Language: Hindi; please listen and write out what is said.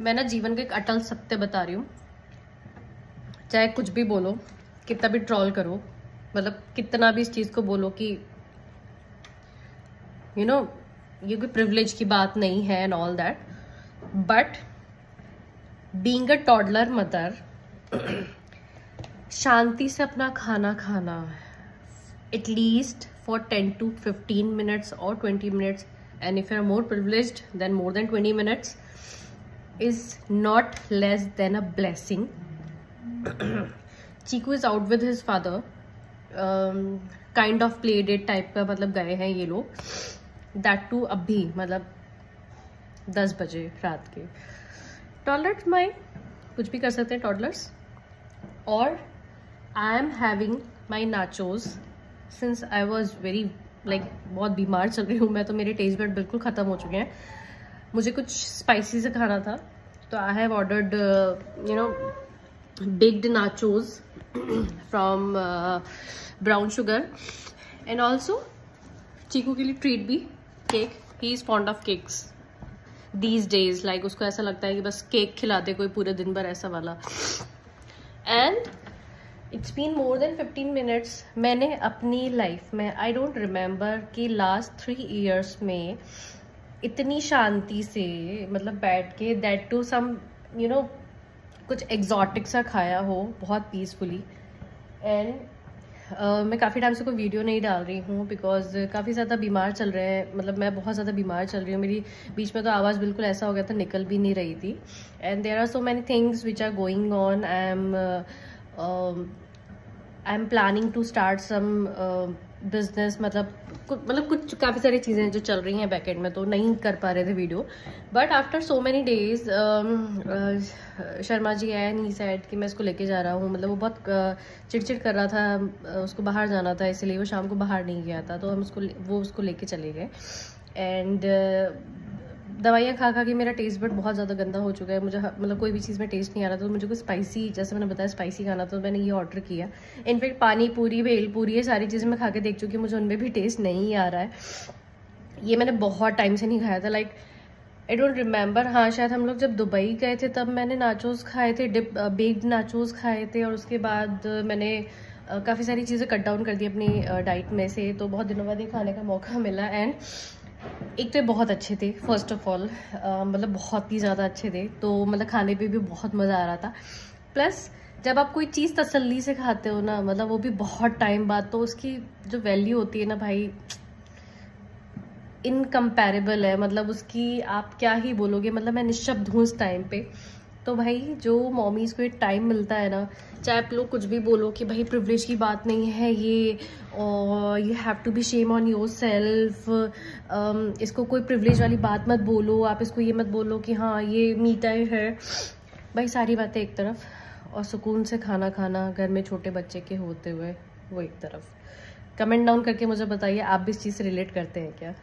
मैं ना जीवन का एक अटल सत्य बता रही हूँ। चाहे कुछ भी बोलो कितना भी ट्रॉल करो मतलब कितना भी इस चीज़ को बोलो कि यू you नो know, ये कोई प्रिविलेज की बात नहीं है and all that but being a toddler mother शांति से अपना खाना खाना at least for ten to fifteen minutes और twenty minutes and if you are more privilege then more than twenty minutes is not less than a blessing. Chiku is out with his father. Um, kind of play date type का मतलब गए हैं ये लोग दैट टू अभी मतलब दस बजे रात के। टॉयलेट माई कुछ भी कर सकते हैं टॉडलर्स और I am having my nachos since I was very like बहुत बीमार चल रही हूँ। मैं तो मेरे टेस्ट बर्ड बिल्कुल ख़त्म हो चुके हैं। मुझे कुछ स्पाइसी से खाना था। तो I have ordered you know baked nachos from Brown Sugar and also Cheeku के लिए ट्रीट भी cake he is fond of cakes these days like उसको ऐसा लगता है कि बस केक खिलाते कोई पूरे दिन भर ऐसा वाला। And it's been more than fifteen minutes मैंने अपनी लाइफ में आई डोंट रिमेंबर कि लास्ट थ्री ईयर्स में इतनी शांति से मतलब बैठ के that too some you know कुछ एग्जॉटिक सा खाया हो बहुत पीसफुली एंड Uh, मैं काफ़ी टाइम से कोई वीडियो नहीं डाल रही हूँ बिकॉज़ काफ़ी ज़्यादा बीमार चल रहे हैं मतलब मैं बहुत ज़्यादा बीमार चल रही हूँ. मेरी बीच में तो आवाज़ बिल्कुल ऐसा हो गया था निकल भी नहीं रही थी. And there are so many things which are going on I am I am planning to start some business मतलब मतलब कुछ काफ़ी सारी चीज़ें जो चल रही हैं बैकेंड में तो नहीं कर पा रहे थे video but after so many days Sharma ji आए नी सैड कि मैं इसको लेके जा रहा हूँ. मतलब वो बहुत uh, चिड़चिड़ कर रहा था uh, उसको बाहर जाना था इसलिए वो शाम को बाहर नहीं गया था. तो हम उसको वो उसको लेके चले गए. एंड दवाइयाँ खा खा के मेरा टेस्ट बट बहुत ज़्यादा गंदा हो चुका है। मुझे मतलब कोई भी चीज़ में टेस्ट नहीं आ रहा था तो मुझे कोई स्पाइसी जैसे मैंने बताया स्पाइसी खाना तो मैंने ये ऑर्डर किया। इनफैक्ट पानी पूरी, भेल पूरी, ये सारी चीज़ें मैं खा के देख चुकी हूँ, मुझे उनमें भी टेस्ट नहीं आ रहा है। ये मैंने बहुत टाइम से नहीं खाया था लाइक आई डोंट रिमेंबर हाँ शायद हम लोग जब दुबई गए थे, तब मैंने नाचोज खाए थे डिप बेग्ड नाचोज खाए थे, और उसके बाद मैंने काफ़ी सारी चीज़ें कट डाउन कर दी अपनी डाइट में से तो बहुत दिनों बाद ही खाने का मौका मिला एंड एक तो बहुत अच्छे थे फ़र्स्ट ऑफ़ ऑल मतलब बहुत ही ज़्यादा अच्छे थे। तो मतलब खाने पे भी बहुत मज़ा आ रहा था। प्लस जब आप कोई चीज़ तसल्ली से खाते हो ना मतलब वो भी बहुत टाइम बाद तो उसकी जो वैल्यू होती है ना भाई इनकम्पेरेबल है। मतलब उसकी आप क्या ही बोलोगे मतलब मैं निशब्द हूँ उस टाइम पे। तो भाई, जो मॉमीज को एक टाइम मिलता है ना, चाहे आप लोग कुछ भी बोलो कि भाई प्रिवलेज की बात नहीं है ये, और you have to be shame on yourself इसको कोई प्रिवलेज वाली बात मत बोलो, आप इसको ये मत बोलो कि हाँ ये मीटा है। भाई, सारी बातें एक तरफ़, और सुकून से खाना खाना घर में छोटे बच्चे के होते हुए, वो एक तरफ़। कमेंट डाउन करके मुझे बताइए, आप भी इस चीज़ से रिलेट करते हैं क्या?